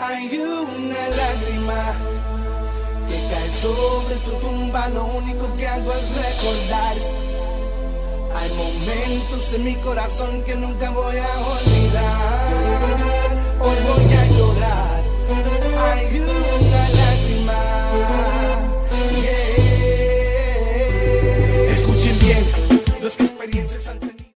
Hay una lágrima que cae sobre tu tumba, lo único que hago es recordar. Hay momentos en mi corazón que nunca voy a olvidar.